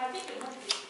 I think it must be.